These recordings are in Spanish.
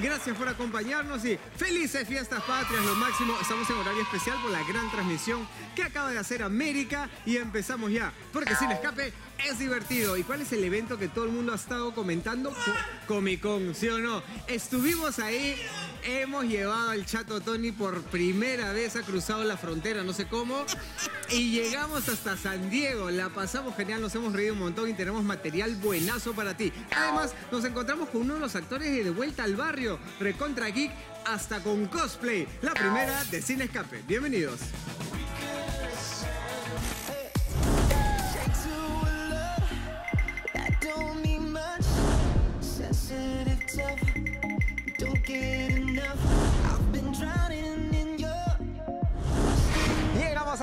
Gracias por acompañarnos y felices fiestas patrias, lo máximo. Estamos en horario especial por la gran transmisión que acaba de hacer América y empezamos ya. Porque Sin Escape es divertido. ¿Y cuál es el evento que todo el mundo ha estado comentando? Co- Comic Con, ¿sí o no? Estuvimos ahí, hemos llevado al Chato Tony por primera vez, ha cruzado la frontera, no sé cómo, y llegamos hasta San Diego. La pasamos genial, nos hemos reído un montón y tenemos material buenazo para ti. Además, nos encontramos con uno de los actores de Vuelta al Barrio, Recontra Geek, hasta con cosplay. La primera de Sin Escape. Bienvenidos.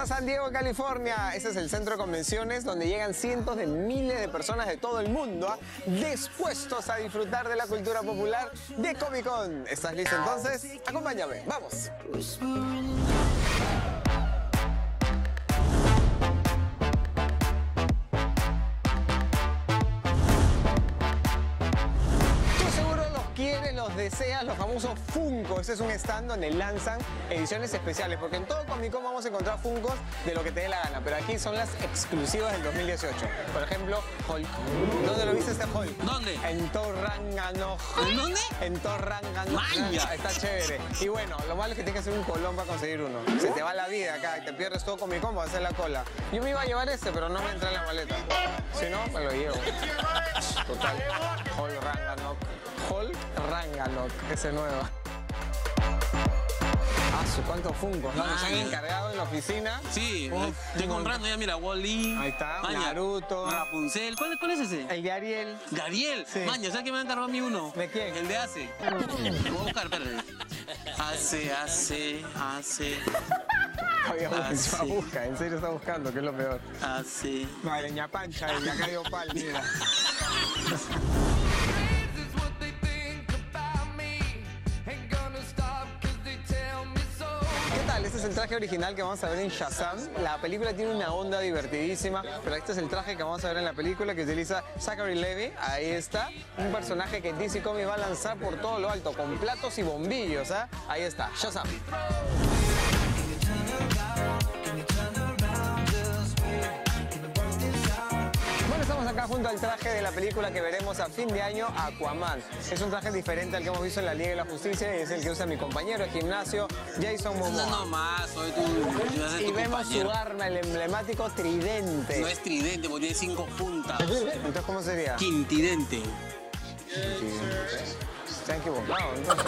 San Diego, California. Ese es el centro de convenciones donde llegan cientos de miles de personas de todo el mundo ¿ah? dispuestos a disfrutar de la cultura popular de Comic Con. ¿Estás listo entonces? Acompáñame, vamos. Deseas, los famosos Funko. Ese es un stand donde lanzan ediciones especiales, porque en todo Comic Con vamos a encontrar Funkos de lo que te dé la gana, pero aquí son las exclusivas del 2018. Por ejemplo, Hulk. ¿Dónde lo viste este Hulk? ¿Dónde? En Torrangano. ¿En dónde? En Torrangano. Maña. Está chévere. Y bueno, lo malo es que tienes que hacer un colón para conseguir uno. Se te va la vida acá y te pierdes todo Comic Con para hacer la cola. Yo me iba a llevar este, pero no me entra en la maleta. Si no, me lo llevo. Total. Hulk Ranganok. Hulk Ranganok, ese nuevo. Ah, su cuántos Funkos, ¿no? Nos han Maña. encargado en la oficina. Sí, Uf, estoy comprando ya, mira, Wally. Ahí está, Naruto. Rapunzel. ¿Cuál, cuál es ese? El de Ariel. Gariel. Sí. Maña, ¿sabes qué me han encargado a mí uno? ¿De quién? El de Ace. Voy a buscar, espérate. Ace, Ace, Ace, Ah, busca, en serio está buscando, que es lo peor. Ace. Vale, ñapancha, el ñacayo pal, mira. Este es el traje original que vamos a ver en Shazam. La película tiene una onda divertidísima, pero este es el traje que vamos a ver en la película que utiliza Zachary Levy. Ahí está. Un personaje que DC Comics va a lanzar por todo lo alto, con platos y bombillos. ¿ah? Ahí está, Shazam. Acá junto al traje de la película que veremos a fin de año, Aquaman. Es un traje diferente al que hemos visto en la Liga de la Justicia y es el que usa mi compañero de gimnasio, Jason No, Momoa. no más, soy tu, yo soy Y tu vemos compañero. su arma, el emblemático tridente. No es tridente, porque tiene cinco puntas. Entonces, ¿cómo sería? Quintidente. Se han equivocado, entonces.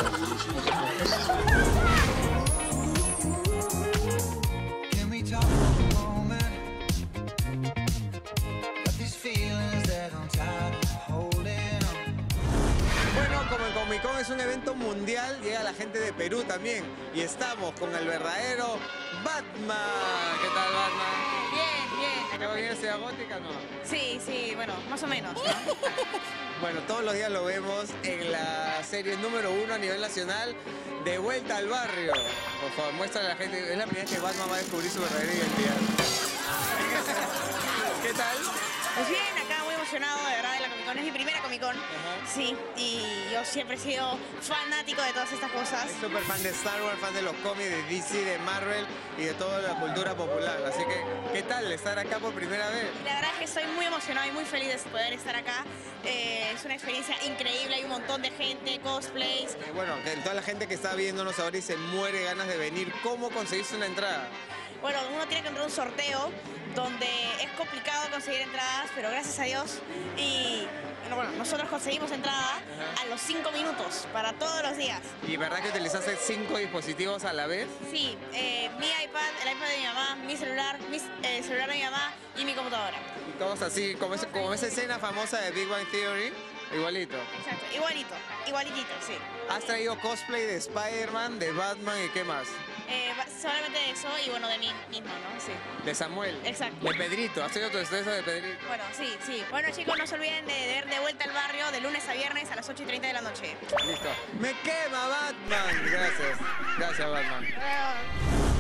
Comic Con es un evento mundial, llega la gente de Perú también. Y estamos con el verdadero Batman. ¿Qué tal, Batman? Bien, bien. ¿Te va Ciudad Gótica no? Sí, sí, bueno, más o menos. ¿no? Bueno, todos los días lo vemos en la serie número uno a nivel nacional, De Vuelta al Barrio. Por favor, muestra a la gente. Es la primera vez que Batman va a descubrir su verdadera identidad. ¿Qué tal? Pues bien, emocionado de verdad de la Comic Con. Es mi primera Comic Con. Sí, y yo siempre he sido fanático de todas estas cosas. Es súper fan de Star Wars, fan de los cómics, de DC, de Marvel y de toda la cultura popular. Así que, ¿qué tal estar acá por primera vez? Y La verdad es que estoy muy emocionado y muy feliz de poder estar acá. Eh, es una experiencia increíble, hay un montón de gente, cosplays. Eh, Bueno, que toda la gente que está viéndonos ahora y se muere ganas de venir, ¿cómo conseguiste una entrada? Bueno, uno tiene que entrar a un sorteo donde es complicado conseguir entradas, pero gracias a Dios y bueno, nosotros conseguimos entrada a los 5 minutos para todos los días. ¿Y verdad que utilizaste cinco dispositivos a la vez? Sí, eh, mi iPad, el iPad de mi mamá, mi celular, mi eh, celular de mi mamá y mi computadora. Y todos así, como, como esa escena famosa de Big Bang Theory, igualito. Exacto, igualito, igualitito, sí. Has traído cosplay de Spider-Man, de Batman y qué más. Eh, solamente eso y bueno, de mí mismo, ¿no? Sí. De Samuel. Exacto. De Pedrito. ¿Has traído tu estrés de Pedrito? Bueno, sí, sí. Bueno, chicos, no se olviden de ver de vuelta al barrio de lunes a viernes a las 8 y 30 de la noche. Listo. ¡Me quema Batman! Gracias. Gracias, Batman.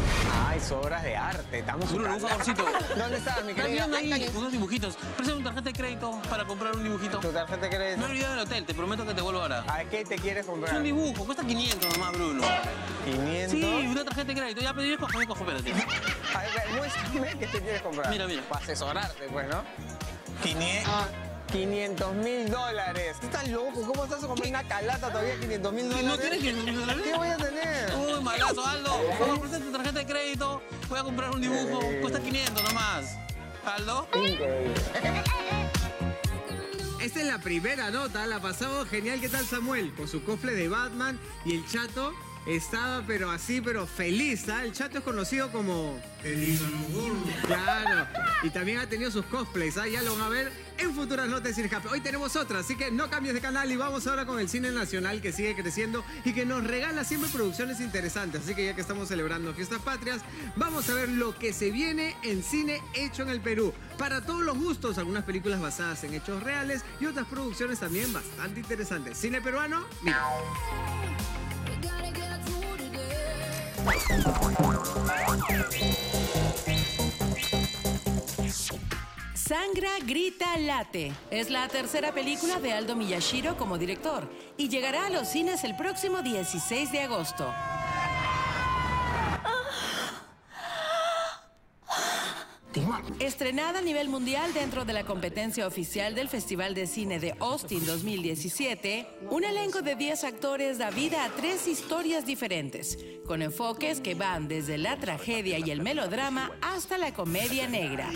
Ay, obras de arte. Estamos Bruno, un favorcito. ¿Dónde estás, mi querida? viendo ahí unos dibujitos. Préstame un tarjeta de crédito para comprar un dibujito. Tu tarjeta de Me he crédito. olvidado del hotel, te prometo que te vuelvo ahora. ¿A qué te quieres Es comprar? un dibujo, cuesta 500 nomás, Bruno. 500. Sí, una tarjeta de crédito. Ya pedí, cojo, cojo, espérate. A ver, muéstrame qué te quieres comprar. Mira, mira. Para asesorarte, pues, ¿no? 500. 500 mil dólares. ¿Estás loco? ¿Cómo estás a comprar una calata todavía 500 mil dólares? ¿No tienes 500 mil dólares? ¿Qué voy a tener? Uy, malazo, Aldo. Por favor, presta tu tarjeta de crédito. Voy a comprar un dibujo. Cuesta 500 nomás. Aldo. Increíble. Esta es la primera nota, la pasamos genial. ¿Qué tal Samuel? Con su cosplay de Batman y el chato estaba pero así, pero feliz. ¿ah? El chato es conocido como... Claro. Y también ha tenido sus cosplays, ¿ah? ya lo van a ver en futuras notas de. Hoy tenemos otra, así que no cambies de canal y vamos ahora con el cine nacional que sigue creciendo y que nos regala siempre producciones interesantes. Así que ya que estamos celebrando Fiestas Patrias, vamos a ver lo que se viene en cine hecho en el Perú. Para todos los gustos, algunas películas basadas en hechos reales y otras producciones también bastante interesantes. Cine peruano, mira. Sangra, grita, late. Es la tercera película de Aldo Miyashiro como director y llegará a los cines el próximo 16 de agosto. Estrenada a nivel mundial dentro de la competencia oficial del Festival de Cine de Austin 2017, un elenco de 10 actores da vida a tres historias diferentes, con enfoques que van desde la tragedia y el melodrama hasta la comedia negra.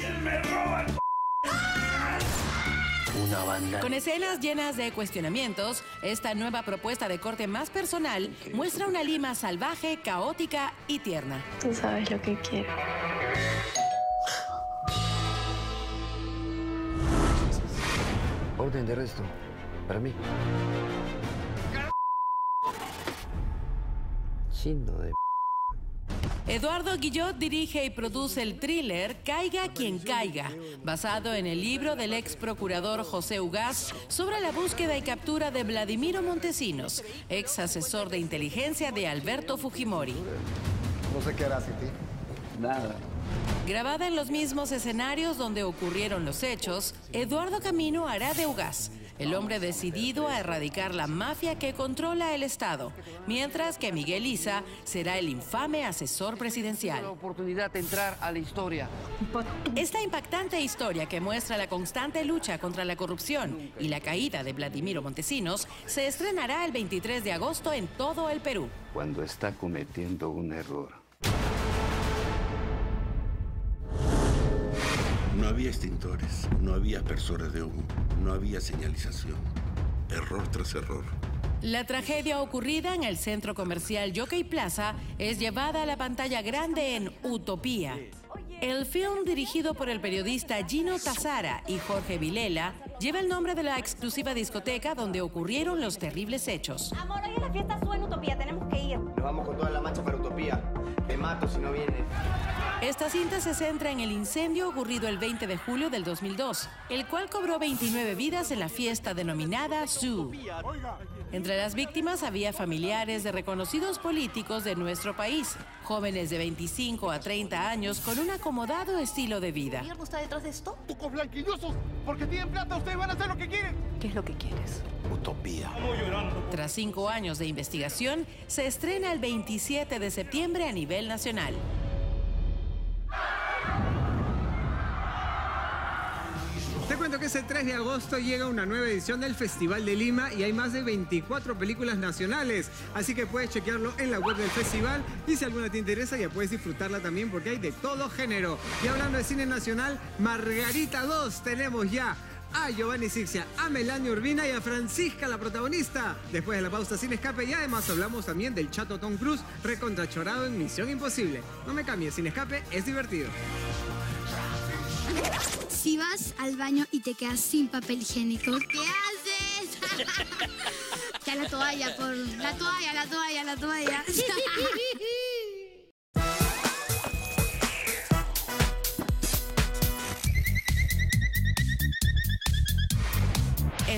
Una banda. Con escenas llenas de cuestionamientos, esta nueva propuesta de corte más personal muestra una Lima salvaje, caótica y tierna. Tú sabes lo que quiero. Orden de. Para mí. Chino de... Eduardo Guillot dirige y produce el thriller Caiga quien caiga, basado en el libro del ex procurador José Ugaz sobre la búsqueda y captura de Vladimiro Montesinos, ex asesor de inteligencia de Alberto Fujimori. No sé qué harás sin ti. Nada. Grabada en los mismos escenarios donde ocurrieron los hechos, Eduardo Camino hará de Ugaz, el hombre decidido a erradicar la mafia que controla el Estado, mientras que Miguel Isa será el infame asesor La presidencial. oportunidad de entrar a la historia. Esta impactante historia que muestra la constante lucha contra la corrupción y la caída de Vladimiro Montesinos se estrenará el 23 de agosto en todo el Perú. Cuando está cometiendo un error. No había extintores, no había aspersores de humo, no había señalización. Error tras error. La tragedia ocurrida en el centro comercial Jockey Plaza es llevada a la pantalla grande en Utopía. El film, dirigido por el periodista Gino Tazara y Jorge Vilela, lleva el nombre de la exclusiva discoteca donde ocurrieron los terribles hechos. Amor, hoy es la fiesta sube en Utopía, tenemos que ir. Nos vamos con toda la marcha para Utopía. Te mato si no vienes. Esta cinta se centra en el incendio ocurrido el 20 de julio del 2002, el cual cobró 29 vidas en la fiesta denominada Zoo. Entre las víctimas había familiares de reconocidos políticos de nuestro país, jóvenes de 25 a 30 años con un acomodado estilo de vida. ¿El gobierno está detrás de esto? ¡Pocos blanquillosos! Porque tienen plata, ustedes van a hacer lo que quieren. ¿Qué es lo que quieres? Utopía. Tras cinco años de investigación, se estrena el 27 de septiembre a nivel nacional. Te cuento que ese 3 de agosto llega una nueva edición del Festival de Lima y hay más de 24 películas nacionales. Así que puedes chequearlo en la web del festival y si alguna te interesa ya puedes disfrutarla también porque hay de todo género. Y hablando de cine nacional, Margarita 2 tenemos ya a Giovanni Sixia, a Melania Urbina y a Francisca, la protagonista. Después de la pausa sin escape y además hablamos también del chato Tom Cruise recontrachorado en Misión Imposible. No me cambies, sin escape es divertido. Si vas al baño y te quedas sin papel higiénico, ¿qué haces? ya la toalla, por la toalla, la toalla, la toalla.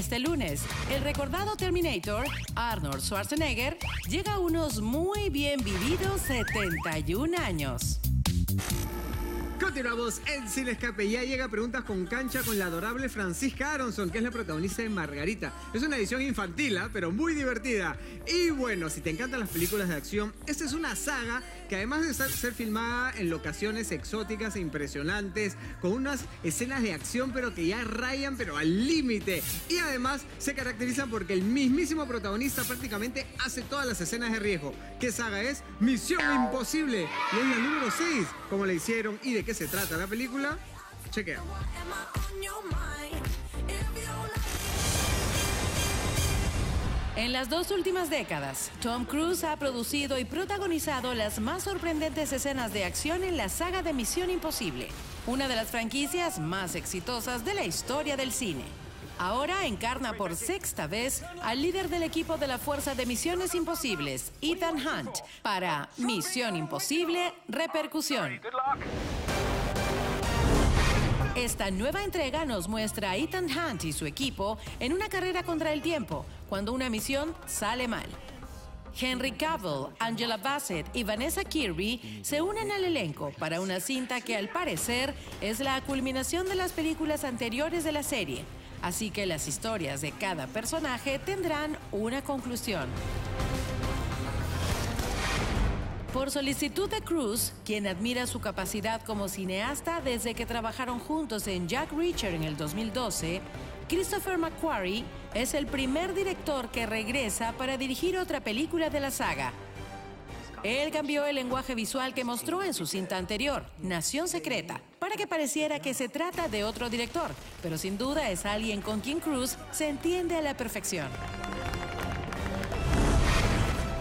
Este lunes, el recordado Terminator, Arnold Schwarzenegger, llega a unos muy bien vividos 71 años. Continuamos en Sin Escape. Ya llega Preguntas con Cancha con la adorable Francisca Aronson, que es la protagonista de Margarita. Es una edición infantil, ¿ah? pero muy divertida. Y bueno, si te encantan las películas de acción, esta es una saga que además de ser, filmada en locaciones exóticas e impresionantes, con unas escenas de acción, pero que ya rayan, pero al límite. Y además se caracterizan porque el mismísimo protagonista prácticamente hace todas las escenas de riesgo. ¿Qué saga es? Misión Imposible. Y es la número 6, como le hicieron y de qué se trata la película. Chequea. En las dos últimas décadas, Tom Cruise ha producido y protagonizado las más sorprendentes escenas de acción en la saga de Misión Imposible, una de las franquicias más exitosas de la historia del cine. Ahora encarna por sexta vez al líder del equipo de la Fuerza de Misiones Imposibles, Ethan Hunt, para Misión Imposible Repercusión. Esta nueva entrega nos muestra a Ethan Hunt y su equipo en una carrera contra el tiempo, cuando una misión sale mal. Henry Cavill, Angela Bassett y Vanessa Kirby se unen al elenco para una cinta que al parecer es la culminación de las películas anteriores de la serie, así que las historias de cada personaje tendrán una conclusión. Por solicitud de Cruz, quien admira su capacidad como cineasta desde que trabajaron juntos en Jack Reacher en el 2012, Christopher McQuarrie es el primer director que regresa para dirigir otra película de la saga. Él cambió el lenguaje visual que mostró en su cinta anterior, Nación Secreta, para que pareciera que se trata de otro director, pero sin duda es alguien con quien Cruz se entiende a la perfección.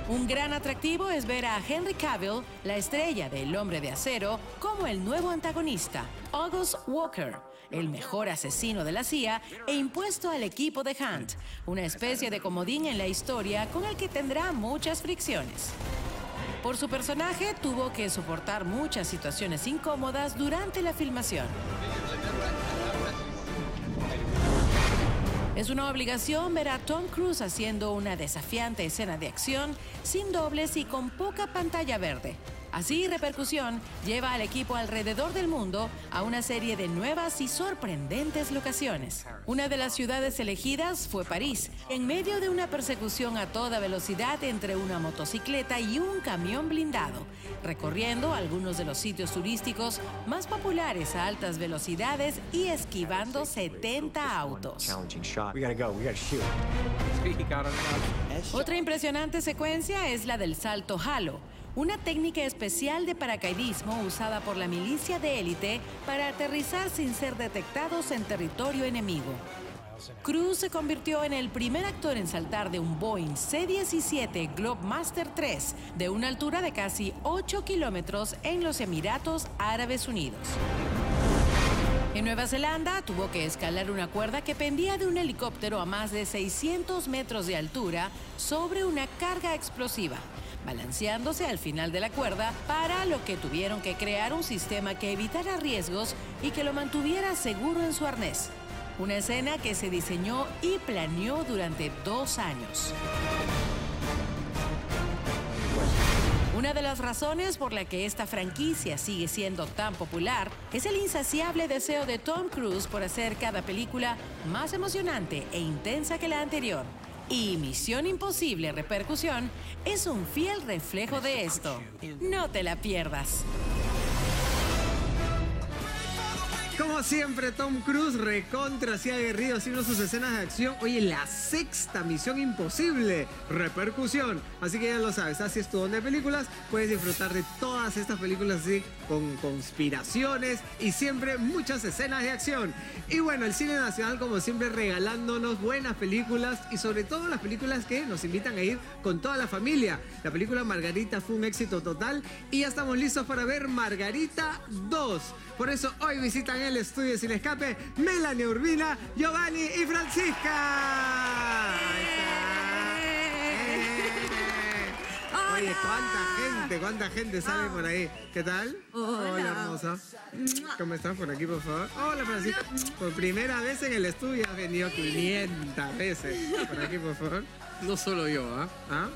Un gran atractivo es ver a Henry Cavill, la estrella del Hombre de Acero, como el nuevo antagonista, August Walker, el mejor asesino de la CIA e impuesto al equipo de Hunt, una especie de comodín en la historia con el que tendrá muchas fricciones. Por su personaje tuvo que soportar muchas situaciones incómodas durante la filmación. Es una obligación ver a Tom Cruise haciendo una desafiante escena de acción sin dobles y con poca pantalla verde. Así, Repercusión lleva al equipo alrededor del mundo a una serie de nuevas y sorprendentes locaciones. Una de las ciudades elegidas fue París, en medio de una persecución a toda velocidad entre una motocicleta y un camión blindado, recorriendo algunos de los sitios turísticos más populares a altas velocidades y esquivando 70 autos. Otra impresionante secuencia es la del salto halo, una técnica especial de paracaidismo usada por la milicia de élite para aterrizar sin ser detectados en territorio enemigo. Cruz se convirtió en el primer actor en saltar de un Boeing C-17 Globemaster 3 de una altura de casi 8 kilómetros en los Emiratos Árabes Unidos. En Nueva Zelanda tuvo que escalar una cuerda que pendía de un helicóptero a más de 600 metros de altura sobre una carga explosiva, balanceándose al final de la cuerda, para lo que tuvieron que crear un sistema que evitara riesgos y que lo mantuviera seguro en su arnés. Una escena que se diseñó y planeó durante dos años. Una de las razones por la que esta franquicia sigue siendo tan popular es el insaciable deseo de Tom Cruise por hacer cada película más emocionante e intensa que la anterior. Y Misión Imposible Repercusión es un fiel reflejo de esto. No te la pierdas. Como siempre, Tom Cruise recontra se ha aguerrido haciendo sus escenas de acción. Oye, la sexta misión imposible, repercusión. Así que ya lo sabes, así es tu don de películas. Puedes disfrutar de todas estas películas así, con conspiraciones y siempre muchas escenas de acción. Y bueno, el cine nacional, como siempre, regalándonos buenas películas y sobre todo las películas que nos invitan a ir con toda la familia. La película Margarita fue un éxito total y ya estamos listos para ver Margarita 2. Por eso hoy visitan el estudio Sin Escape Melanie Urbina, Giovanni y Francisca. Está. Oye, cuánta gente, cuánta gente sale por ahí. ¿Qué tal? Hola, hermosa. ¿Cómo estás por aquí, por favor? Hola, Francisca. Por primera vez en el estudio has venido 500 veces. Por aquí, por favor. No solo yo, ¿ah? ¿Ah?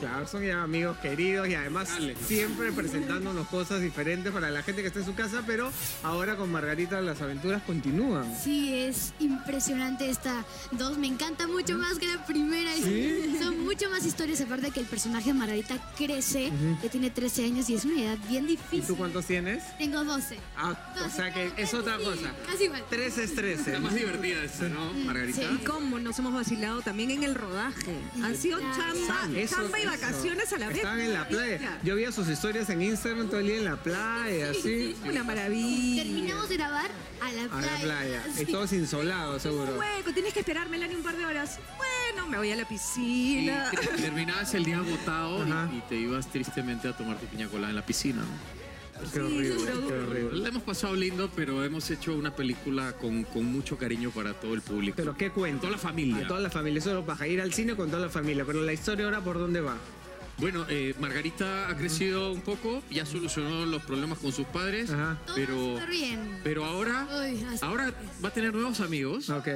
Claro, son ya amigos queridos y además siempre presentándonos cosas diferentes para la gente que está en su casa, pero ahora con Margarita las aventuras continúan. Sí, es impresionante esta dos. Me encanta mucho más que la primera. Son mucho más historias, aparte que el personaje de Margarita crece, que tiene 13 años y es una edad bien ¿Y difícil. tú cuántos tienes? Tengo 12. Ah, o sea que es otra Sí, cosa. Casi igual. 13 es 13. La más divertida esa, ¿no, Margarita? Sí. Y cómo nos hemos vacilado también en el rodaje. Han sido chamba, y eso. vacaciones a la vez. Estaban en la playa. Yo veía sus historias en Instagram todo el día en la playa, así. Una maravilla. Terminamos de grabar a la A playa. la playa. Sí. Y todos insolados, seguro. Hueco, tienes que esperar, Melanie, un par de horas. Bueno, me voy a la piscina. Y te- terminabas el día agotado y, y te ibas tristemente a tomar tu piña colada en la piscina. ¿no? Qué horrible, qué horrible. La hemos pasado lindo, pero hemos hecho una película con, con mucho cariño para todo el público. Pero qué cuento. Toda la familia. A toda la familia. Solo para ir al cine con toda la familia. Pero la historia ahora, ¿por dónde va? Bueno, eh, Margarita ha crecido un poco, ya solucionó los problemas con sus padres, Ajá. Todo pero, está bien. pero ahora, Uy, ahora va a tener nuevos amigos, Ok.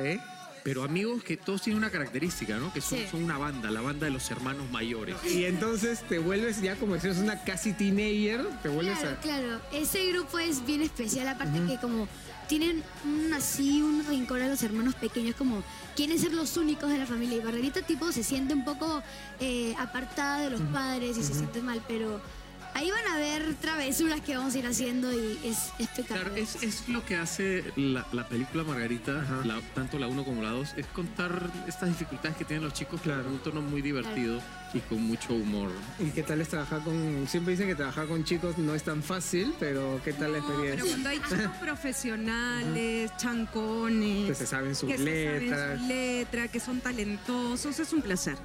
Pero amigos que todos tienen una característica, ¿no? Que son, Sí. son una banda, la banda de los hermanos mayores. Y entonces te vuelves ya como si eres una casi teenager. Te vuelves Claro, a. claro. Ese grupo es bien especial, aparte que como tienen un así, un rincón a los hermanos pequeños, como quieren ser los únicos de la familia. Y Margarita tipo se siente un poco eh, apartada de los padres y se siente mal, pero ahí van a ver travesuras que vamos a ir haciendo y es espectacular. Claro, es, es lo que hace la, la película Margarita, la- tanto la 1 como la 2, es contar estas dificultades que tienen los chicos, claro, en un tono muy divertido y con mucho humor. ¿Y qué tal es trabajar con.? Siempre dicen que trabajar con chicos no es tan fácil, pero ¿qué tal la No, pero experiencia? cuando hay chicos profesionales, chancones, Que se saben sus que se saben letras. su letra, que son talentosos, es un placer,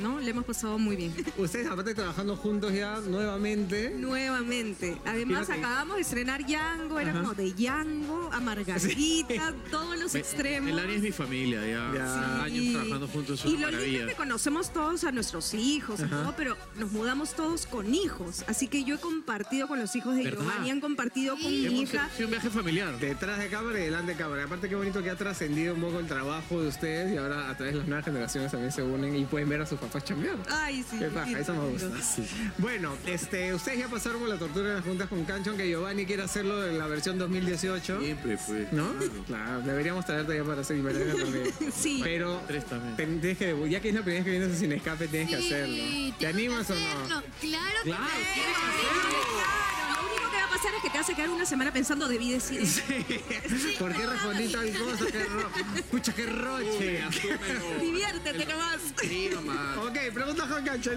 ¿no? Le hemos pasado muy bien. Ustedes, aparte trabajando juntos ya nuevamente. Nuevamente. Además, Fíjate. acabamos de estrenar Yango, como de Yango a Margarita, todos los Me- extremos. El área es mi familia, ya, Ya. años Y- trabajando juntos Y lo lindo es que conocemos todos a nuestros hijos, y Ajá. todo, pero nos mudamos todos con hijos. Así que yo he compartido con los hijos de ¿Verdad? Giovanni, han compartido con mi Hemos hija. un viaje familiar. Detrás de cámara y delante de cámara. Aparte, qué bonito que ha trascendido un poco el trabajo de ustedes y ahora a través de las nuevas generaciones también se unen y pueden ver a sus papás chambear. Ay, sí. Qué paja, eso me gusta. Bueno, este, ustedes ya pasaron por la tortura de las juntas con Cancho, aunque Giovanni quiere hacerlo en la versión 2018. Siempre fue. ¿No? Claro. Claro, deberíamos traerte ya para hacer también. Sí. Pero Tres también. ten- que, ya que es la primera vez que vienes a Sin Escape, tienes que Sí, hacerlo. ¿Te que animas o no? hacerlo. Claro que Claro, sí. tienes que Claro, lo único que va a pasar es que te vas a quedar una semana pensando, debí decir eso. ¿Por qué respondí tal cosa? Qué ro... Qué roche. Diviértete nomás. Sí, nomás. ok, pregunta Juan Cancho.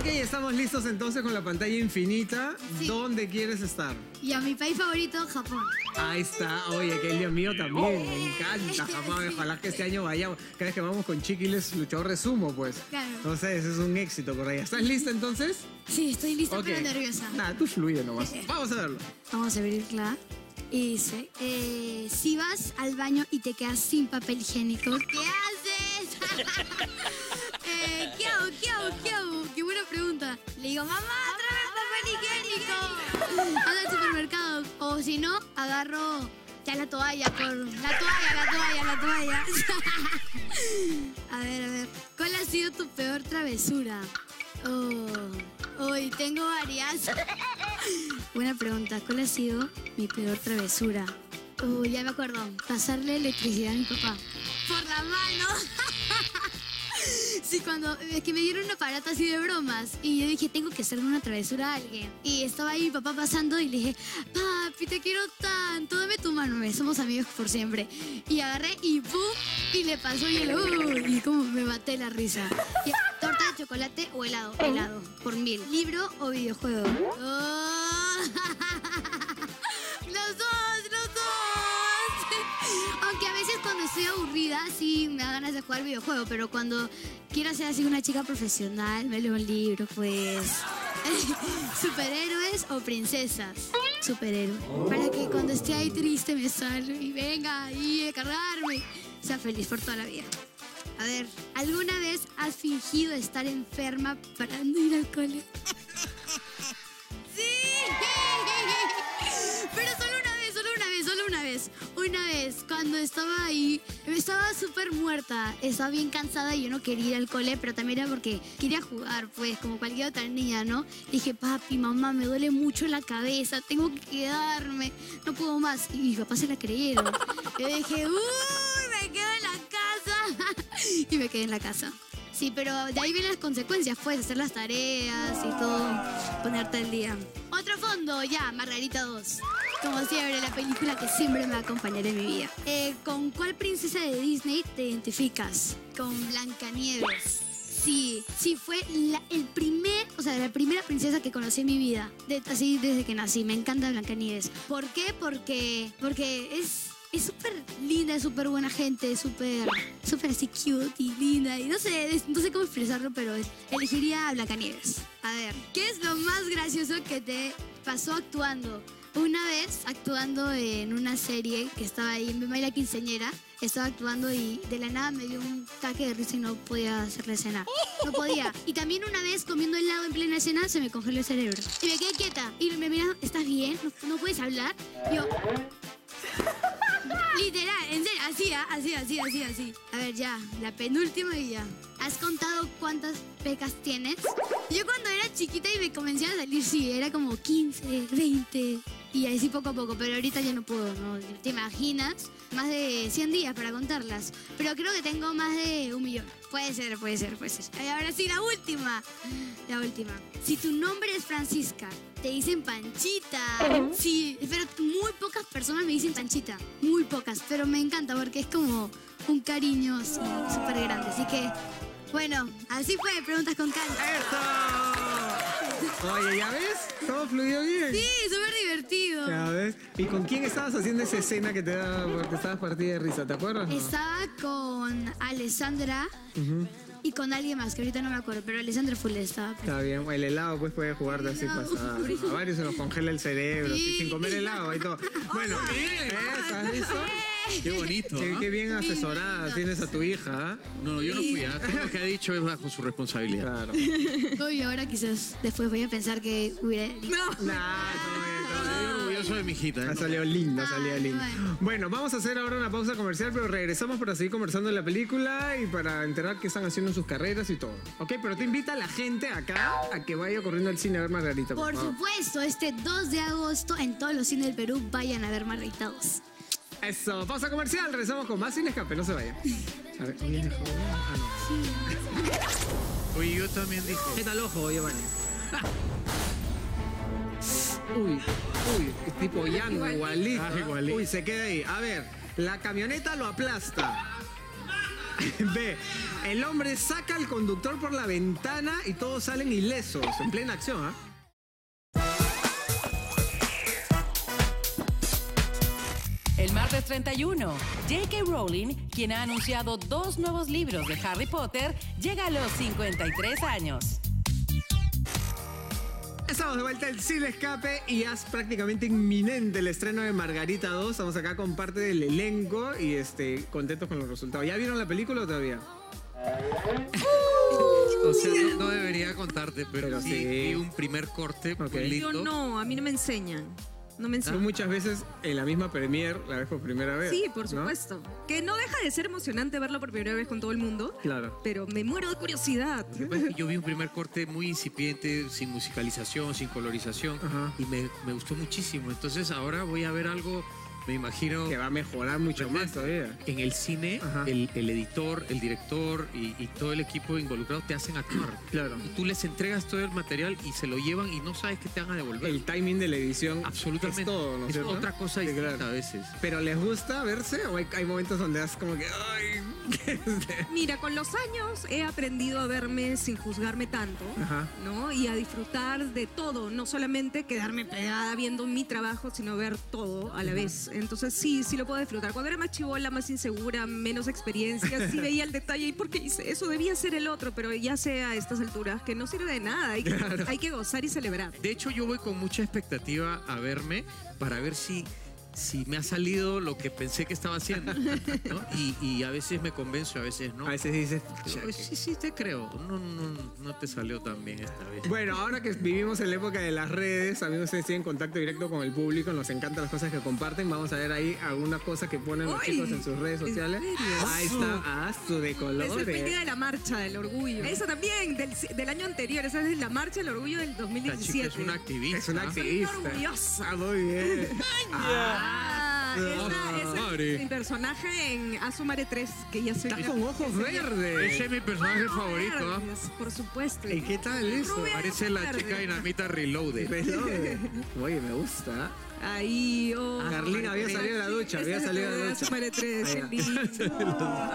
Ok, estamos listos entonces con la pantalla infinita. Sí. ¿Dónde quieres estar? Y a mi país favorito, Japón. Ahí está. Oye, que el Dios mío también. Me encanta Japón. Ojalá que este año vayamos. Cada vez que vamos con Chiquiles, luchador resumo, pues. Claro. Entonces, es un éxito por ahí. ¿Estás lista entonces? Sí, estoy lista pero nerviosa. Nada, tú fluye nomás. Vamos a verlo. Vamos a abrirla. Y dice, eh, si vas al baño y te quedas sin papel higiénico, ¿qué haces? eh, ¿Qué hago? ¿Qué hago? ¿Qué hago? Pregunta. Le digo, mamá, tráeme papel higiénico. Anda al supermercado. O si no, agarro ya la toalla por... La toalla, la toalla, la toalla. a ver, a ver. ¿Cuál ha sido tu peor travesura? Oh, hoy tengo varias. Buena pregunta. ¿Cuál ha sido mi peor travesura? Oh, ya me acuerdo. Pasarle electricidad a mi papá. Por la mano. Sí, cuando es que me dieron un aparato así de bromas y yo dije, tengo que hacerle una travesura a alguien. Y estaba ahí mi papá pasando y le dije, papi, te quiero tanto, dame tu mano, me- somos amigos por siempre. Y agarré y ¡pum! Y le pasó y él, "Uh", y como me maté la risa. Y, ¿Torta de chocolate o helado? Helado, por mil. ¿Libro o videojuego? Oh. estoy aburrida sí me da ganas de jugar videojuego, pero cuando quiero ser así una chica profesional, me leo un libro, pues. ¿Superhéroes o princesas? Superhéroe. Para que cuando esté ahí triste me salve y venga ahí a cargarme. Sea feliz por toda la vida. A ver, ¿alguna vez has fingido estar enferma para no ir al cole? ¡Sí! Pero solo una vez, solo una vez, solo una vez. Una vez cuando estaba ahí, estaba súper muerta, estaba bien cansada y yo no quería ir al cole, pero también era porque quería jugar, pues, como cualquier otra niña, ¿no? Dije, papi, mamá, me duele mucho la cabeza, tengo que quedarme, no puedo más. Y mis papás se la creyeron. Yo dije, uy, me quedo en la casa. y me quedé en la casa. Sí, pero de ahí vienen las consecuencias, pues, hacer las tareas y todo, ponerte al día. Otro fondo, ya, Margarita 2. Como siempre, la película que siempre me va a acompañar en mi vida. Eh, ¿Con cuál princesa de Disney te identificas? Con Blancanieves. Sí, sí, fue la, el primer, o sea, la primera princesa que conocí en mi vida. de- así desde que nací. Me encanta Blancanieves. ¿Por qué? Porque, porque es es súper linda, es súper buena gente, súper, súper así cute y linda. Y no sé, no sé cómo expresarlo, pero elegiría a Blancanieves. A ver, ¿qué es lo más gracioso que te pasó actuando? Una vez actuando en una serie que estaba ahí en y la quinceñera, estaba actuando y de la nada me dio un taque de risa y no podía hacer la escena. No podía. Y también una vez comiendo helado en plena escena se me congeló el cerebro. Y me quedé quieta. Y me miran, ¿estás bien? ¿No, no puedes hablar? Y yo, Literal, en serio, así, ¿ah? así, así, así, así. A ver, ya, la penúltima y ya. ¿Has contado cuántas pecas tienes? Yo cuando era chiquita y me comenzaron a salir, sí, era como 15, 20 y así poco a poco, pero ahorita ya no puedo, ¿no? ¿Te imaginas? Más de 100 días para contarlas, pero creo que tengo más de un millón. Puede ser, puede ser, puede ser. Y ahora sí, la última, la última. Si tu nombre es Francisca, te dicen Panchita. Sí, pero muy pocas personas me dicen Panchita. Muy pocas, pero me encanta porque es como un cariño súper grande. Así que, bueno, así fue, preguntas con calma. Oye, ¿ya ves? Todo fluyó bien. Sí, súper divertido. ¿Ya ves? ¿Y con quién estabas haciendo esa escena que te, da, te estabas partida de risa? ¿Te acuerdas? no? Estaba con Alessandra Ujú. Y con alguien más, que ahorita no me acuerdo, pero Alessandra Full estaba. Está bien, el helado pues puede jugarte así pasada. A varios se nos congela el cerebro, así, sin comer helado y todo. Bueno, ¿eh? ¿has visto? Qué bonito. Qué, ¿ah? qué bien asesorada tienes a tu hija. ¿ah? No, no, yo no fui. ¿ah? Todo lo que ha dicho es bajo su responsabilidad. Claro. Uy, ahora quizás después voy a pensar que hubiera. No. Estoy orgulloso de mi hijita. ¿eh? Ha salido lindo, ha salido lindo. Bueno, vamos a hacer ahora una pausa comercial, pero regresamos para seguir conversando de la película y para enterar qué están haciendo en sus carreras y todo. Ok, pero te invita a la gente acá a que vaya corriendo al cine a ver Margarita. Por, Por favor. supuesto, este 2 de agosto en todos los cines del Perú vayan a ver Margarita 2. Eso, pausa comercial, regresamos con más sin escape, no se vayan. A ver, ¿oye, dejó? Ah, no. Oye, yo también dije. ¿Qué tal ojo, Giovanni? Uy, uy, es tipo Yango, igualito. Ah, igualito. Uy, se queda ahí. A ver, la camioneta lo aplasta. B. El hombre saca al conductor por la ventana y todos salen ilesos, en plena acción, ¿ah? El martes 31, J.K. Rowling, quien ha anunciado dos nuevos libros de Harry Potter, llega a los 53 años. Estamos de vuelta al Cine Escape y es prácticamente inminente el estreno de Margarita 2. Estamos acá con parte del elenco y este, contentos con los resultados. ¿Ya vieron la película o todavía? O sea, no, no debería contarte, pero, Pero sí, sí. vi un primer corte muy Yo lindo. no, a mí no me enseñan. No me Tú enseñan. muchas veces en la misma premier la ves por primera vez. Sí, por ¿no? supuesto. Que no deja de ser emocionante verlo por primera vez con todo el mundo, Claro. pero me muero de curiosidad. Yo vi un primer corte muy incipiente, sin musicalización, sin colorización, Ajá. y me, me gustó muchísimo. Entonces ahora voy a ver algo, me imagino, Que va a mejorar mucho más todavía. en el cine, Ajá. el, el editor, el director y, y todo el equipo involucrado te hacen actuar. Claro. Y tú les entregas todo el material y se lo llevan y no sabes qué te van a devolver. El timing de la edición Absolutamente. es todo, ¿no es es cierto? otra cosa Sí, distinta claro. a veces. ¿Pero les gusta verse o hay, hay momentos donde das como que... Ay, ¿qué es de-?" Mira, con los años he aprendido a verme sin juzgarme tanto, Ajá. ¿no? Y a disfrutar de todo, no solamente quedarme pegada viendo mi trabajo, sino ver todo a la vez. Entonces sí, sí lo puedo disfrutar. Cuando era más chivola, más insegura, menos experiencia, sí veía el detalle y porque hice eso debía ser el otro, pero ya sé a estas alturas que no sirve de nada, hay que, hay que gozar y celebrar. De hecho, yo voy con mucha expectativa a verme para ver si si me ha salido lo que pensé que estaba haciendo. ¿no? Y, y a veces me convenzo, a veces no. A veces dices, sí, sí, te creo. No, no, no te salió tan bien esta vez. Bueno, ahora que vivimos en la época de las redes, amigos, ustedes tienen contacto directo con el público, nos encantan las cosas que comparten. Vamos a ver ahí algunas cosas que ponen los Ay, chicos en sus redes ¿en sociales. Ahí está, ah, su de Es colores. el día de la marcha del orgullo. Esa también, del, del año anterior. Esa es la marcha del orgullo del Esta chica 2017. es una activista. Es una Soy activista. orgullosa. Ah, muy bien. Ah, esa- Ah, ese es mi personaje en Asumare 3, que ya soy. Estás con ojos verdes. Ese es mi personaje Ojos favorito. ¿ah? verdes, Por supuesto. ¿Y qué tal eso? Rubia, Parece la verde. chica dinamita reloaded. Reloaded. Oye, me gusta. Ahí, oh. Carlina había salido de la ducha, había salido de la ducha. Asumare 3, Ahí qué va. lindo.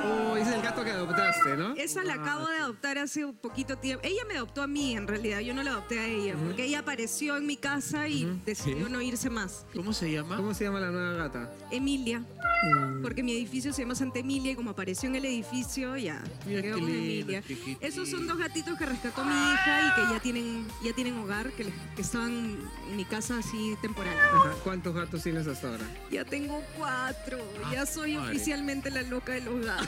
Oh, ese es el gato que adoptaste, ¿no? Esa la acabo de adoptar hace un poquito tiempo. Ella me adoptó a mí, en realidad. Yo no la adopté a ella, porque ella apareció en mi casa y decidió no irse más. ¿Cómo se llama? ¿Cómo se llama la nueva gata? Emilia. Mm. Porque mi edificio se llama Santa Emilia y como apareció en el edificio, ya. Mira quedó con Emilia. Esos son dos gatitos que rescató mi hija y que ya tienen, ya tienen hogar, que, les- que estaban en mi casa así temporal. Ajá. ¿Cuántos gatos tienes hasta ahora? Ya tengo cuatro. Ya soy madre. oficialmente la loca de los gatos.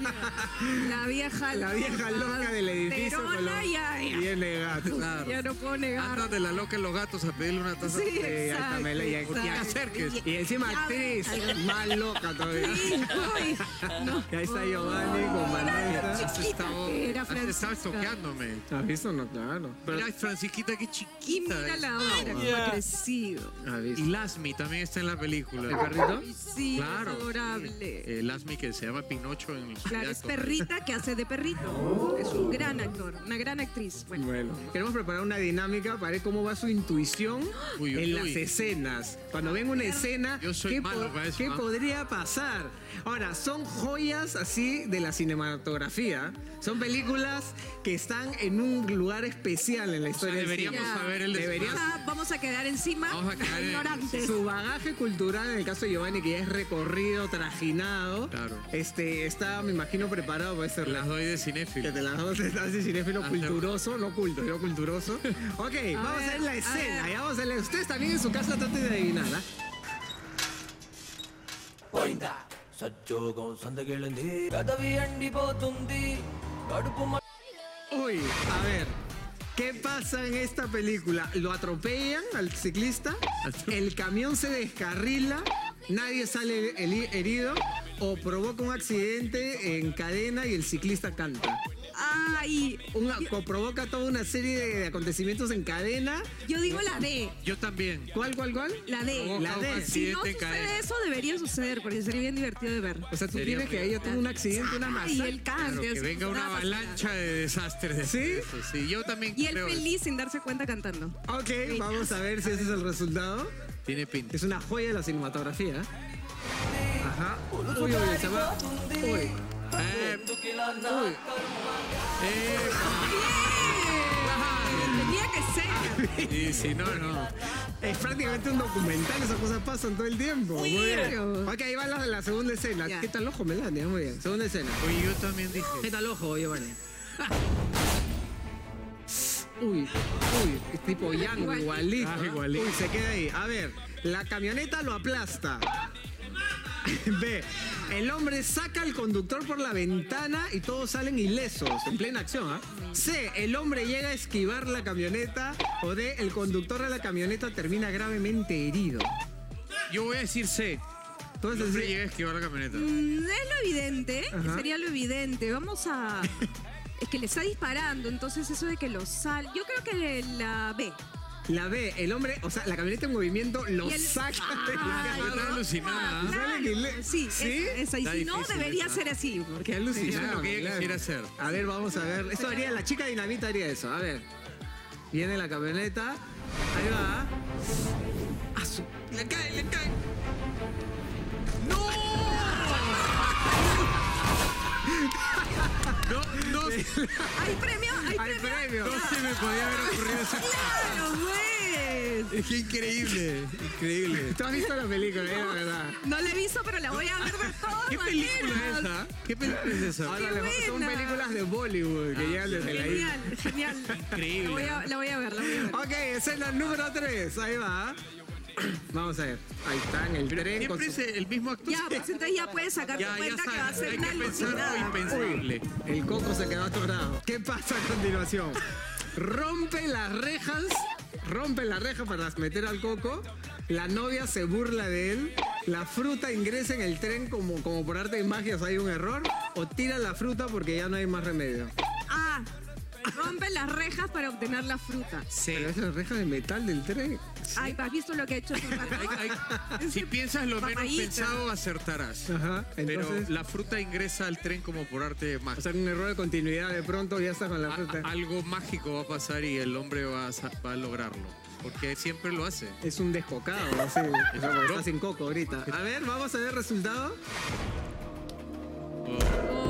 Ya. La vieja La vieja loca del edificio Perona, los ya, ya. tiene gatos. Claro. Ya no puedo negar. Andas de la loca en los gatos a pedirle una taza. Sí, está, exacto, y, y- y acerques. Y encima Ya, actriz, más loca todavía. Sí, uy, no. Y ahí está Giovanni con Vanessa. Has estado, has estado Francisca. estoqueándome. ¿Has visto? No, claro. Pero, Mira, Francisquita, qué Y chiquita. mira es. la hora, cómo ha crecido. ¿Has Y? Lasmi también está en la película. ¿El perrito? Sí, Claro. es adorable. Eh, Lasmi que se llama Pinocho en el Claro, es perrita que hace de perrito. Es un gran actor, una gran actriz. Bueno, Bueno, queremos preparar una dinámica para ver cómo va su intuición Uy, uy, en las uy. escenas. Cuando ven una escena, Yo soy ¿qué, malo para eso, qué ¿ah? podría pasar? Ahora, son joyas así de la cinematografía. Son películas que están en un lugar especial en la historia del deberíamos cine. Ya. saber el Deberías- vamos a, vamos a quedar encima Vamos a quedar en- su bagaje cultural, en el caso de Giovanni, que ya es recorrido, trajinado, claro. este, está, me imagino, preparado para ese Las doy de cinéfilo. Que te las doy de cinéfilo ah, culturoso, no culto, sino culturoso. Ok, vamos a ver la escena. Ver. Ya vamos a la... Ustedes también en su casa traten de adivinar, ¿ah? Uy, a ver. ¿Qué pasa en esta película? ¿Lo atropellan al ciclista? ¿El camión se descarrila? ¿Nadie sale heri- herido? ¿O provoca un accidente en cadena y el ciclista canta? Ay, Una- provoca toda una serie de acontecimientos en cadena. yo digo la D. Yo también. ¿Cuál, cuál, cuál? La D. Provoca La D. Si no sucede cadena. eso, debería suceder, porque sería bien divertido de ver. O sea, tú quieres que ella tuvo un accidente, una masa. él canta. Claro, que venga una avalancha de desastres. de ¿Sí? eso, Sí, yo también Y él eso. feliz sin darse cuenta cantando. Ok, vamos a ver si ese es el resultado. Tiene pinta. Es una joya de la cinematografía. Ajá. Uy, uy, se va. Uy. Eh, Uy. eh, Tenía que ser. y si no, no. Es prácticamente un documental, esas cosas pasan todo el tiempo. Muy bien. Ok, ahí va la, la segunda escena. Ya. ¿Qué tal ojo, Melania? Muy bien. Segunda escena. Oye, yo también dije. ¿Qué tal ojo, Giovanni? Uy, uy, es tipo Yang, Igual. igualito. Ah, igualito. Uy, se queda ahí. A ver, la camioneta lo aplasta. B. El hombre saca al conductor por la ventana y todos salen ilesos, en plena acción. ¿ah? C. El hombre llega a esquivar la camioneta. O D. El conductor de la camioneta termina gravemente herido. Yo voy a decir C. Entonces, El hombre sí. llega a esquivar la camioneta. Mm, es lo evidente, Ajá. sería lo evidente. Vamos a. es que le está disparando, entonces eso de que lo sal. Yo creo que la B. La B, el hombre, o sea, la camioneta en movimiento lo el- saca de la Está alucinada. ¿ah? Claro, le- sí, ¿Sí? esa- esa. Y Está si no, debería esa. ser así. Qué alucinante. Eso es lo que ella quisiera hacer. A ver, vamos a ver. Eso haría, la chica dinamita haría eso. A ver. Viene la camioneta. Ahí va. Ah, su- Le cae, le cae. No, no, ¡Hay premio! ¡Hay, Hay premio! premio. no se me podía haber ocurrido esa ¡Claro, pues! Es que increíble, increíble. Tú has visto la película, eh, la verdad. No la he visto, pero la voy a ver de todas ¿Qué película maneras. es esa? ¿Qué película es esa? Ahora Qué le- son películas de Bollywood que llegan desde la isla. Genial, genial. Increíble. La voy, a, la voy a ver, la voy a ver. Ok, escena número 3. Ahí va. Vamos a ver. Ahí está en el tren. Siempre su- es el mismo actor. Ya, pues entonces ya puedes sacar Ya, ya cuenta que va a ser hay una que pensar lo alucinada. impensable. El coco se quedó atorado. ¿Qué pasa a continuación? Rompe las rejas, rompe la reja para meter al coco. La novia se burla de él. La fruta ingresa en el tren como, como por arte de magia, o sea, hay un error. O tira la fruta porque ya no hay más remedio. Ah, rompe las rejas para obtener la fruta. Pero esa es reja de metal del tren. Ay, ¿has visto lo que ha hecho rato? Si piensas lo menos Papayita. pensado, acertarás. Ajá, Pero entonces- la fruta ingresa al tren como por arte de magia. O sea, un error de continuidad de pronto ya está con la A- fruta. a- algo mágico va a pasar y el hombre va a, sa- va a lograrlo. Porque siempre lo hace. Es un descocado, así. O sea, porque está sin coco ahorita. A ver, vamos a ver el resultado. No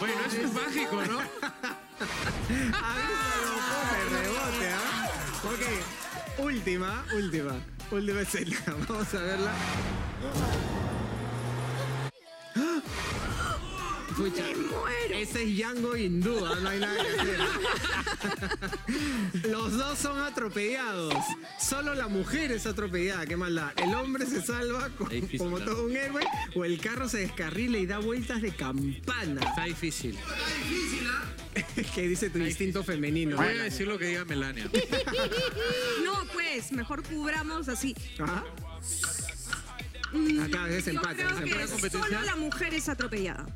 Bueno, eso es mágico, ¿no? ¿ah? Ok, última, última. Última escena. Vamos a verla. ¡Ah! Pucha, ese es Django hindú, ¿ah? no hay nada que hacer. Los dos son atropellados. Solo la mujer es atropellada, qué maldad. El hombre se salva co- difícil, como claro. todo un héroe o el carro se descarrila y da vueltas de campana. Está difícil. ¿Qué dice tu instinto femenino? Voy a decir lo que diga Melania. No, pues, mejor cubramos así. Ajá. Acá es Yo empate, creo es que empate. competencia. solo la mujer es atropellada.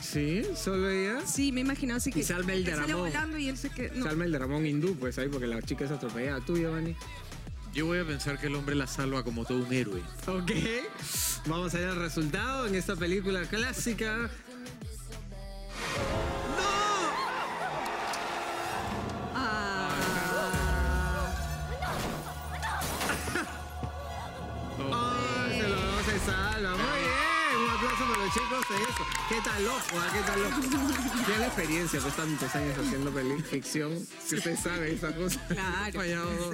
¿Sí? ¿Solo ella? Sí, me imagino así que Y salva el que sale Ramón. volando y él se. No. Salma el Ramón hindú, pues ahí, porque la chica es atropellada. ¿Tú, Giovanni? Yo voy a pensar que el hombre la salva como todo un héroe. Ok. Vamos a ver el resultado en esta película clásica. ¿Qué tal loco? ah? ¿Qué tal? Tiene la experiencia, pues tantos años haciendo ficción. Si usted sabe esa cosa. Claro. Fallado.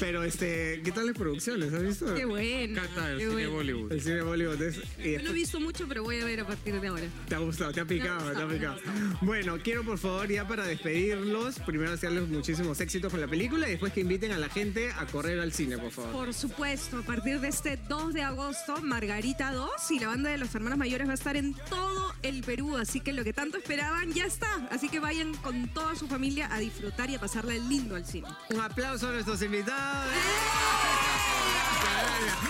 Pero este, ¿qué tal las producciones? ¿Has visto? Qué bueno. Cata el qué cine bueno. Bollywood. El cine Bollywood es. y No he visto mucho, pero voy a ver a partir de ahora. Te ha gustado, te ha picado, te ha picado. Bueno, quiero por favor ya para despedirlos, primero desearles muchísimos éxitos con la película y después que inviten a la gente a correr al cine, por favor. Por supuesto, a partir de este 2 de agosto, Margarita 2 y la banda de los hermanos mayores va a estar en todo el Perú, así que lo que tanto esperaban ya está. Así que vayan con toda su familia a disfrutar y a pasarla lindo al cine. Un aplauso a nuestros invitados.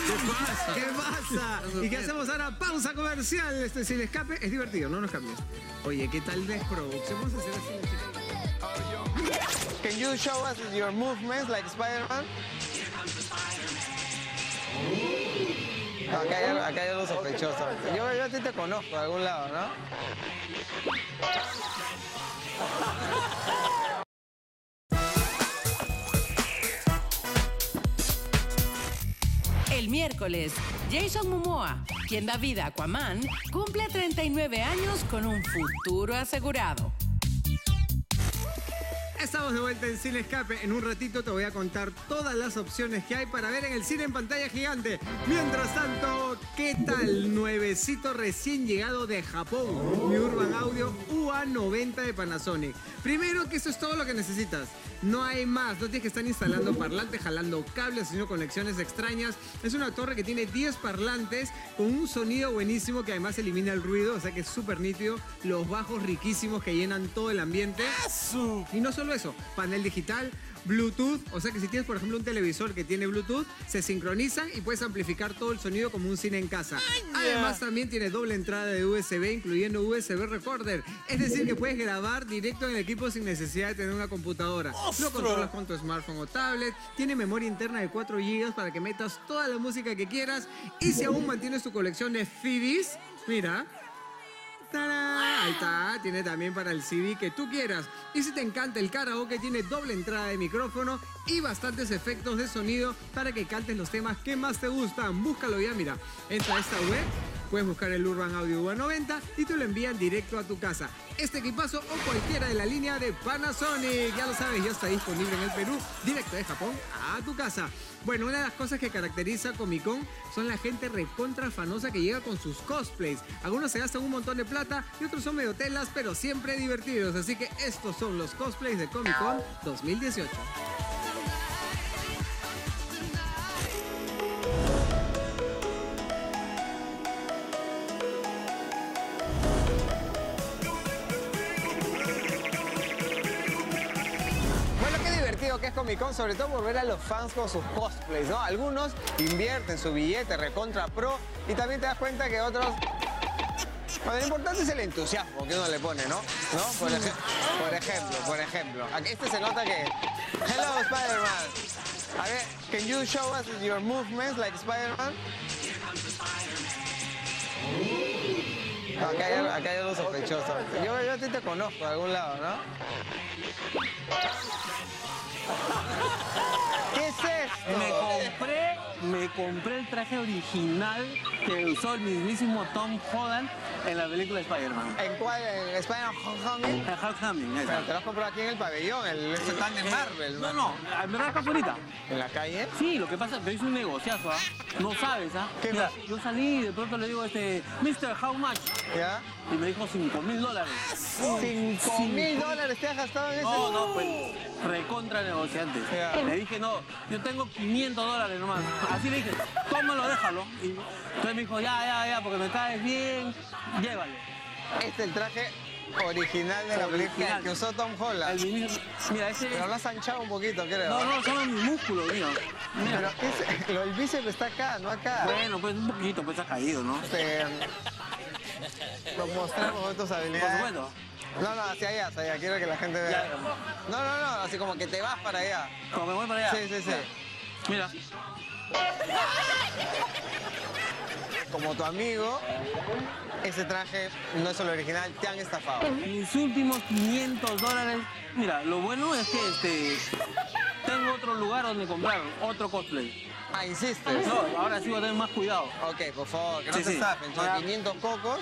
¿Qué pasa? ¿Qué pasa? ¿Y qué hacemos ahora? Pausa comercial. Este sin escape es divertido, no nos cambies. Oye, ¿qué tal desproducción? Vamos a hacer así. Can you show us your movements like Spider-Man? No, acá, hay, acá hay algo sospechoso. Yo, yo a ti te conozco de algún lado, ¿no? El miércoles, Jason Momoa, quien da vida a Aquaman, cumple 39 años con un futuro asegurado. Estamos de vuelta en Cine Escape. En un ratito te voy a contar todas las opciones que hay para ver en el cine en pantalla gigante. Mientras tanto, ¿qué tal? Nuevecito recién llegado de Japón. Mi Urban Audio UA90 de Panasonic. Primero que eso es todo lo que necesitas. No hay más. No tienes que estar instalando parlantes, jalando cables, sino conexiones extrañas. Es una torre que tiene 10 parlantes con un sonido buenísimo que además elimina el ruido. O sea que es súper nítido. Los bajos riquísimos que llenan todo el ambiente. Y no solo eso, panel digital, Bluetooth, o sea que si tienes por ejemplo un televisor que tiene Bluetooth, se sincronizan y puedes amplificar todo el sonido como un cine en casa. Además también tiene doble entrada de USB, incluyendo USB Recorder, es decir que puedes grabar directo en el equipo sin necesidad de tener una computadora. Lo controlas con tu smartphone o tablet, tiene memoria interna de 4 GB para que metas toda la música que quieras y si aún mantienes tu colección de CDs, mira. Ahí está, tiene también para el CD que tú quieras. Y si te encanta el karaoke, tiene doble entrada de micrófono y bastantes efectos de sonido para que cantes los temas que más te gustan. Búscalo ya, mira. Entra a esta web puedes buscar el Urban Audio UA90 y te lo envían directo a tu casa. Este equipazo o cualquiera de la línea de Panasonic, ya lo sabes, ya está disponible en el Perú, directo de Japón a tu casa. Bueno, una de las cosas que caracteriza a Comic Con son la gente recontra fanosa que llega con sus cosplays. Algunos se gastan un montón de plata y otros son medio telas, pero siempre divertidos. Así que estos son los cosplays de Comic Con 2018. Que es Comic Con, sobre todo por ver a los fans con sus cosplays, ¿no? Algunos invierten su billete recontra pro y también te das cuenta que otros... Bueno, lo importante es el entusiasmo que uno le pone, ¿no? Por, ej- por ejemplo, por ejemplo. Este se nota que... Hello, Spider-Man. A ver, can you show us your movements like Spider-Man? Acá hay algo sospechoso. Yo, yo a ti te conozco de algún lado, ¿no? ¿Qué es esto? Me compré, me compré el traje original que usó el mismísimo Tom Holland en la película de Spider-Man. ¿En cuál? ¿En Spider-Man Homecoming? En Homecoming, esa. Pero te lo has comprado aquí en el pabellón, el stand de Marvel. No, no, en verdad acá afuera. ¿En la calle? Sí, lo que pasa es que hice un negociazo, ¿ah? No sabes, ¿ah? ¿Qué Mira, yo salí y de pronto le digo a este, Mr. How much? ¿Ya? Y me dijo 5 mil dólares. ¿Cinco mil dólares te has gastado en eso? No, no, pues recontra negociante. Ya. Le dije, no, yo tengo 500 dólares nomás. Así le dije, tómalo, déjalo. Y entonces me dijo, ya, ya, ya, porque me caes bien, llévalo. Este es el traje original de la película que usó Tom Holland. El mira, ese... Pero lo has anchado un poquito, creo. No, no, son mis músculos, mira. Pero Mira. ese- lo, el bíceps está acá, no acá. Bueno, pues un poquito, pues ha caído, ¿no? Este, nos mostramos tus habilidades. supuesto. No, no, hacia allá, hacia allá. Quiero que la gente vea. No, no, no, así como que te vas para allá. Como me voy para allá. Sí, sí, sí. Mira. Como tu amigo, ese traje no es el original, te han estafado. Mis últimos 500 dólares. Mira, lo bueno es que este, tengo otro lugar donde comprar otro cosplay. Ah, insistes. No, ahora sí voy a tener más cuidado. Ok, por favor, que no Sí, te sí. estafen. Son Ya. 500 cocos.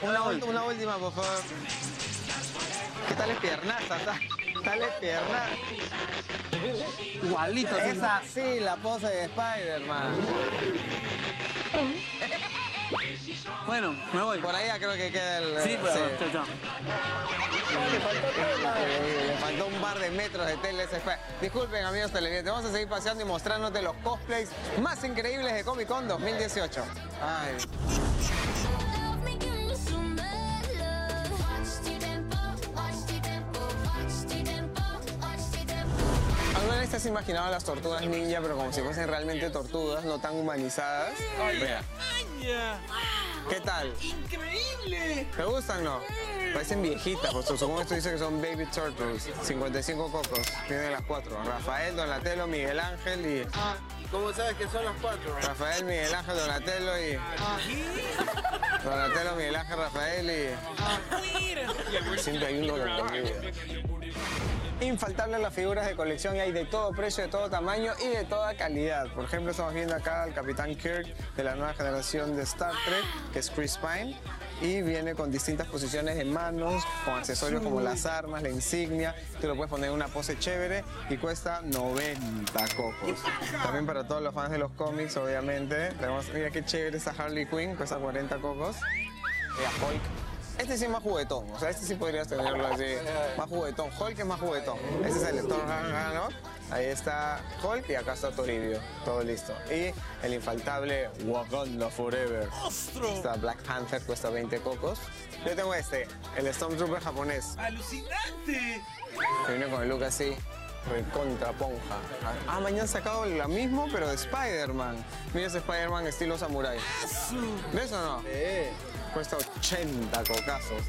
Una, última, por favor. ¿Qué tal es piernaza? ¿Tal- Tal es piernaza? Igualito. Es así la pose de Spider-Man. Bueno, me voy. Por allá creo que queda el... Sí, pues, sí. chao, chao. Le faltó un par de metros de Spider- Disculpen amigos televidentes, vamos a seguir paseando y mostrándote los cosplays más increíbles de Comic Con 2018. Ay. ¿Alguna vez te has imaginado las tortugas ninja, pero como si fuesen realmente tortugas, no tan humanizadas? Vea. ¿Qué tal? ¡Increíble! ¿Te gustan no? Parecen viejitas, pues según esto dice que son baby turtles. 55 cocos, tienen las cuatro. Rafael, Donatello, Miguel Ángel y... ¿Cómo sabes que son las cuatro? Rafael, Miguel Ángel, Donatello y... Donatello, Miguel Ángel, Rafael y... Olvida. Infaltables las figuras de colección y hay de todo precio, de todo tamaño y de toda calidad. Por ejemplo, estamos viendo acá al Capitán Kirk de la nueva generación de Star Trek, que es Chris Pine. Y viene con distintas posiciones de manos, con accesorios como las armas, la insignia. Tú lo puedes poner en una pose chévere y cuesta 90 cocos. También para todos los fans de los cómics, obviamente. Mira qué chévere esa Harley Quinn, cuesta 40 cocos. Hulk. Este sí es más juguetón, o sea, este sí podrías tenerlo así, más juguetón. Hulk es más juguetón. Este es el Thor Ragnarok. Ahí está Hulk y acá está Toribio, todo listo. Y el infaltable Wakanda Forever. Está Black Panther, cuesta 20 cocos. Yo tengo este, el Stormtrooper japonés. ¡Alucinante! Que viene con el look así, recontra ponja. Ah, mañana han sacado lo mismo, pero de Spider-Man. Mira ese Spider-Man estilo samurai. ¿Ves o no? Cuesta 80 cocazos.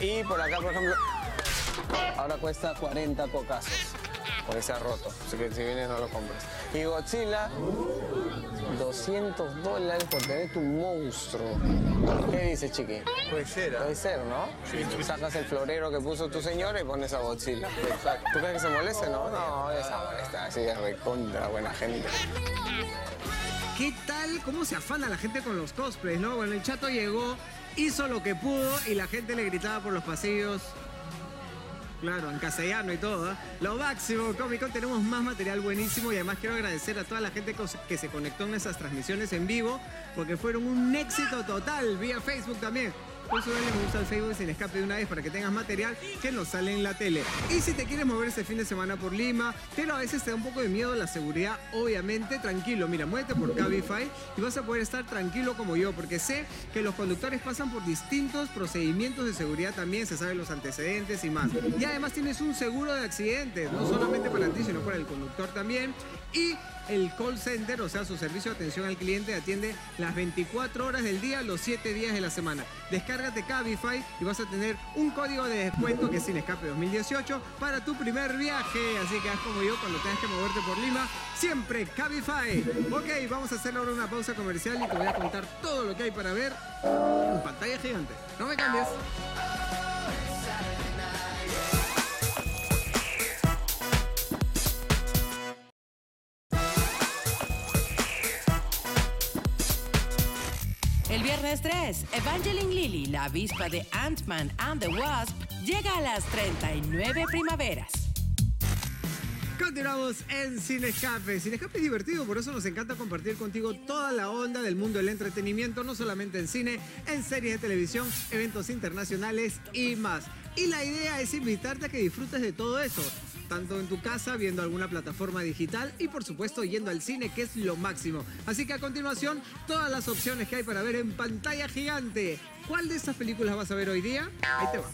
Y por acá, por ejemplo, ahora cuesta 40 cocazos. Porque se ha roto. Así que si vienes no lo compras. Y Godzilla, 200 dólares por tener tu monstruo. ¿Qué dice, chiqui? Puede ser, ¿ah? Puede ser, ¿no? Sacas el florero que puso tu señora y pones a Godzilla. ¿Tú crees que se moleste, no? No, esa molesta. Así de recontra buena gente. ¿Qué tal? ¿Cómo se afana la gente con los cosplays, no? Bueno, el chato llegó, hizo lo que pudo y la gente le gritaba por los pasillos. Claro, en castellano y todo. ¿eh? Lo máximo, Comic Con, tenemos más material buenísimo y además quiero agradecer a toda la gente que se- conectó en esas transmisiones en vivo porque fueron un éxito total vía Facebook también. Por dale me gusta al Facebook sin escape de una vez para que tengas material que nos sale en la tele. Y si te quieres mover este fin de semana por Lima, pero a veces te da un poco de miedo la seguridad, obviamente, tranquilo. Mira, muévete por Cabify y vas a poder estar tranquilo como yo, porque sé que los conductores pasan por distintos procedimientos de seguridad también, se saben los antecedentes y más. Y además tienes un seguro de accidentes, no solamente para ti, sino para el conductor también. Y el call center, o sea, su servicio de atención al cliente, atiende las 24 horas del día, los 7 días de la semana. Descárgate Cabify y vas a tener un código de descuento que es sin escape 2018 para tu primer viaje. Así que haz como yo cuando tengas que moverte por Lima, siempre Cabify. Ok, vamos a hacer ahora una pausa comercial y te voy a contar todo lo que hay para ver en pantalla gigante. No me cambies. Viernes 3, Evangeline Lilly, la avispa de Ant-Man and the Wasp, llega a las 39 primaveras. Continuamos en Sin Escape. Sin Escape es divertido, por eso nos encanta compartir contigo toda la onda del mundo del entretenimiento, no solamente en cine, en series de televisión, eventos internacionales y más. Y la idea es invitarte a que disfrutes de todo eso, tanto en tu casa, viendo alguna plataforma digital y por supuesto yendo al cine, que es lo máximo. Así que a continuación, todas las opciones que hay para ver en pantalla gigante. ¿Cuál de estas películas vas a ver hoy día? Ahí te va.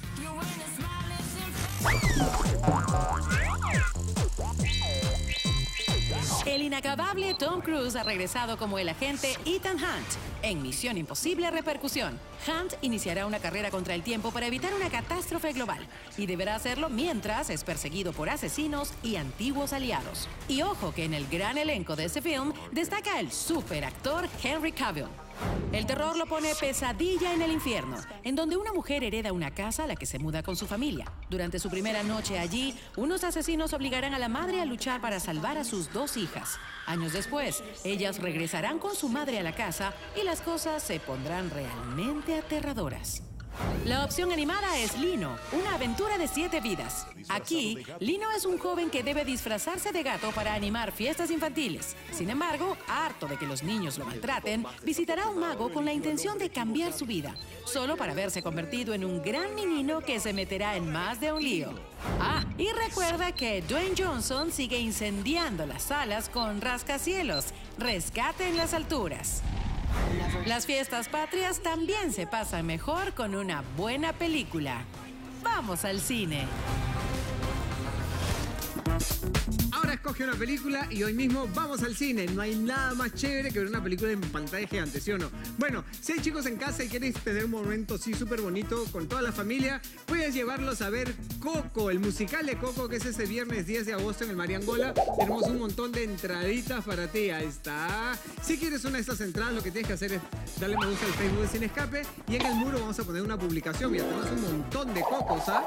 El inacabable Tom Cruise ha regresado como el agente Ethan Hunt en Misión Imposible Repercusión. Hunt iniciará una carrera contra el tiempo para evitar una catástrofe global y deberá hacerlo mientras es perseguido por asesinos y antiguos aliados. Y ojo que en el gran elenco de ese film destaca el superactor Henry Cavill. El terror lo pone pesadilla en el infierno, en donde una mujer hereda una casa a la que se muda con su familia. Durante su primera noche allí, unos asesinos obligarán a la madre a luchar para salvar a sus dos hijas. Años después, ellas regresarán con su madre a la casa y las cosas se pondrán realmente aterradoras. La opción animada es Lino, una aventura de siete vidas. Aquí, Lino es un joven que debe disfrazarse de gato para animar fiestas infantiles. Sin embargo, harto de que los niños lo maltraten, visitará a un mago con la intención de cambiar su vida, solo para verse convertido en un gran menino que se meterá en más de un lío. Ah, y recuerda que Dwayne Johnson sigue incendiando las salas con rascacielos, rescate en las alturas. Las fiestas patrias también se pasan mejor con una buena película. Vamos al cine. Escoge una película y hoy mismo vamos al cine. No hay nada más chévere que ver una película en pantalla gigante, ¿sí o no? Bueno, si hay chicos en casa y quieres tener un momento así súper bonito con toda la familia, puedes llevarlos a ver Coco, el musical de Coco que es ese viernes 10 de agosto en el Mariangola. Tenemos un montón de entraditas para ti. Ahí está. Si quieres una de estas entradas, lo que tienes que hacer es darle me gusta al Facebook de Sin Escape y en el muro vamos a poner una publicación. Mira, tenemos un montón de cocos, ¿ah?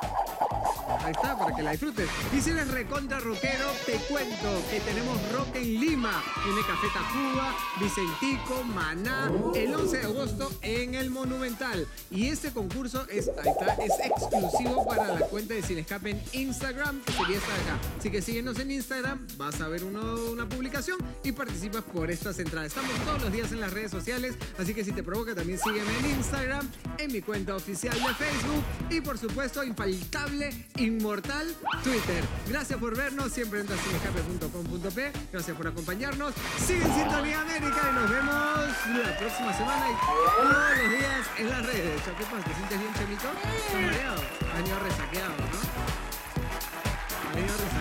Ahí está, para que la disfrutes. Y si eres recontra rockero, te cuento que tenemos rock en Lima. Tiene Café Tacuba, Vicentico, Maná, el 11 de agosto en el Monumental. Y este concurso es, exclusivo para la cuenta de Sin Escape en Instagram, que sería esta de acá. Así que síguenos en Instagram, vas a ver una publicación y participas por estas entradas. Estamos todos los días en las redes sociales, así que si te provoca también sígueme en Instagram, en mi cuenta oficial de Facebook y por supuesto infaltable, inmortal, Twitter. Gracias por vernos, siempre entra a Gracias por acompañarnos. Sigue en Sintonía América y nos vemos la próxima semana y todos los días en las redes. ¿Qué pasa? ¿Te sientes bien, Chemito? ¿Estás mareado? Has venido resaqueado, ¿no? Has venido resaqueado.